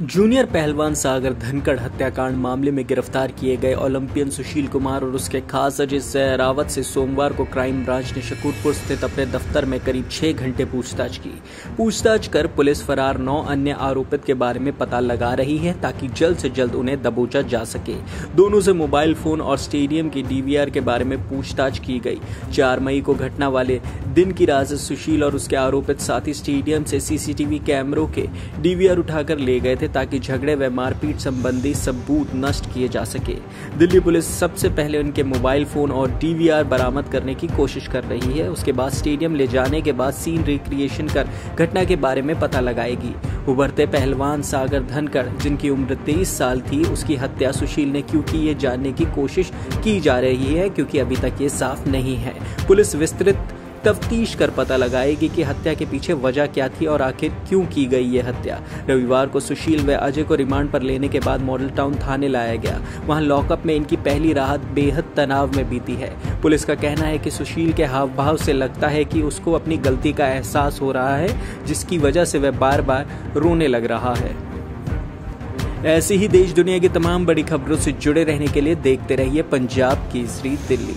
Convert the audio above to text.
Junior पहलवान सागर धनखड़ हत्याकांड मामले में गिरफ़्तार किए गए ओलंपियन सुशील कुमार और उसके खास अजय सहरावत से सोमवार को क्राइम ब्रांच ने शकूरपुर स्थित अपने दफ्तर में करीब छह घंटे पूछताछ की। पूछताछ कर पुलिस फरार नौ अन्य आरोपित के बारे में पता लगा रही है ताकि जल्द से जल्द उन्हें दबोचा जा सके। दोनों से मोबाइल फ़ोन और स्टेडियम की डीवीआर के बारे में पूछताछ की गई। चार मई को घटना वाले दिन की रात सुशील और उसके आरोपित साथी स्टेडियम से सीसीटीवी कैमरों के डीवीआर उठाकर ले गए थे ताकि झगड़े व मारपीट संबंधी सबूत नष्ट किए जा सके। दिल्ली पुलिस सबसे पहले उनके मोबाइल फ़ोन और डीवीआर बरामद करने की कोशिश कर रही है। उसके बाद स्टेडियम ले जाने के बाद सीन रिक्रिएशन कर घटना के बारे में पता लगाएगी। उभरते पहलवान सागर धनखड़, जिनकी उम्र तेईस साल थी, उसकी हत्या सुशील ने क्यों की ये जानने की कोशिश की जा रही है, क्योंकि अभी तक ये साफ़ नहीं है। पुलिस विस्तृत तफ्तीश कर पता लगाएगी कि हत्या के पीछे वजह क्या थी और आखिर क्यों की गई ये हत्या। रविवार को सुशील व अजय को रिमांड पर लेने के बाद मॉडल टाउन थाने लाया गया। वहाँ लॉकअप में इनकी पहली राहत बेहद तनाव में बीती है। पुलिस का कहना है कि सुशील के हाव भाव से लगता है कि उसको अपनी गलती का एहसास हो रहा है, जिसकी वजह से वह बार बार रोने लग रहा है। ऐसी ही देश दुनिया की तमाम बड़ी खबरों से जुड़े रहने के लिए देखते रहिए पंजाब केसरी दिल्ली।